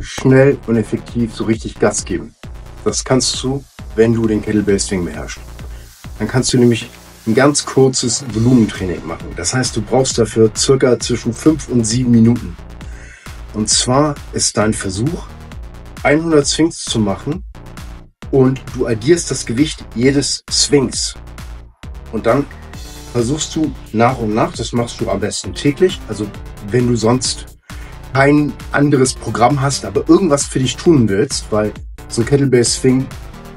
schnell und effektiv so richtig Gas geben. Das kannst du, wenn du den Kettlebell Swing beherrschst. Dann kannst du nämlich ein ganz kurzes Volumentraining machen. Das heißt, du brauchst dafür circa zwischen fünf und sieben Minuten. Und zwar ist dein Versuch, 100 Swings zu machen und du addierst das Gewicht jedes Swings. Und dann versuchst du nach und nach, das machst du am besten täglich, also wenn du sonst kein anderes Programm hast, aber irgendwas für dich tun willst, weil so ein Kettlebell Swing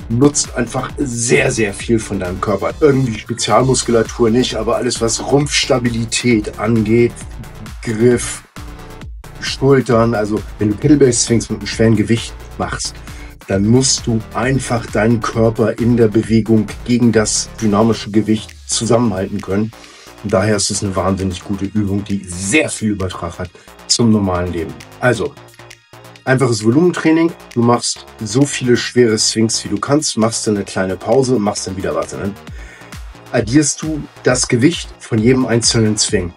nutzt einfach sehr, sehr viel von deinem Körper. Irgendwie Spezialmuskulatur nicht, aber alles, was Rumpfstabilität angeht, Griff, Schultern, also wenn du Kettlebell Swings mit einem schweren Gewicht machst, dann musst du einfach deinen Körper in der Bewegung gegen das dynamische Gewicht zusammenhalten können. Und daher ist es eine wahnsinnig gute Übung, die sehr viel Übertrag hat zum normalen Leben. Also, einfaches Volumentraining. Du machst so viele schwere Swings, wie du kannst, machst dann eine kleine Pause, machst dann wieder was. Dann addierst du das Gewicht von jedem einzelnen Swing.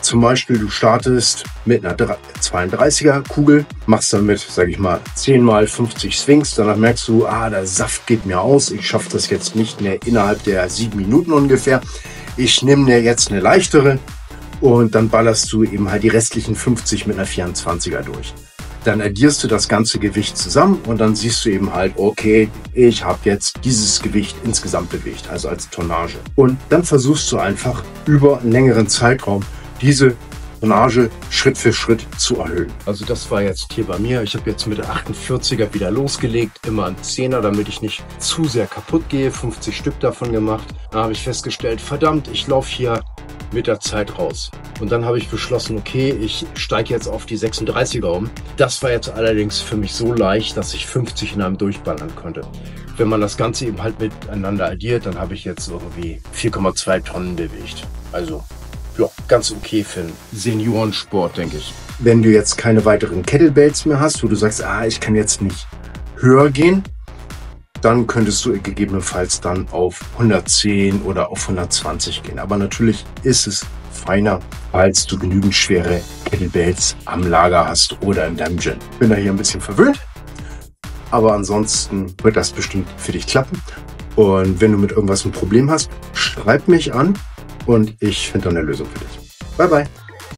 Zum Beispiel, du startest mit einer 32er Kugel, machst damit, sag ich mal, 10 mal 50 Swings. Danach merkst du, ah, der Saft geht mir aus. Ich schaffe das jetzt nicht mehr innerhalb der sieben Minuten ungefähr. Ich nehme mir jetzt eine leichtere und dann ballerst du eben halt die restlichen 50 mit einer 24er durch dann addierst du das ganze Gewicht zusammen und dann siehst du eben halt, okay, ich habe jetzt dieses Gewicht insgesamt bewegt, also als Tonnage. Und dann versuchst du einfach über einen längeren Zeitraum diese Tonnage Schritt für Schritt zu erhöhen. Also das war jetzt hier bei mir. Ich habe jetzt mit der 48er wieder losgelegt, immer ein Zehner, damit ich nicht zu sehr kaputt gehe. 50 Stück davon gemacht. Da habe ich festgestellt, verdammt, ich laufe hier mit der Zeit raus. Und dann habe ich beschlossen, okay, ich steige jetzt auf die 36er um. Das war jetzt allerdings für mich so leicht, dass ich 50 in einem durchballern konnte. Wenn man das Ganze eben halt miteinander addiert, dann habe ich jetzt irgendwie 4,2 Tonnen bewegt. Also ja, ganz okay für einen Seniorensport, denke ich. Wenn du jetzt keine weiteren Kettlebells mehr hast, wo du sagst, ah, ich kann jetzt nicht höher gehen, dann könntest du gegebenenfalls dann auf 110 oder auf 120 gehen. Aber natürlich ist es feiner, als du genügend schwere Kettlebells am Lager hast oder in deinem Gym. Bin da hier ein bisschen verwöhnt, aber ansonsten wird das bestimmt für dich klappen. Und wenn du mit irgendwas ein Problem hast, schreib mich an und ich finde eine Lösung für dich. Bye bye.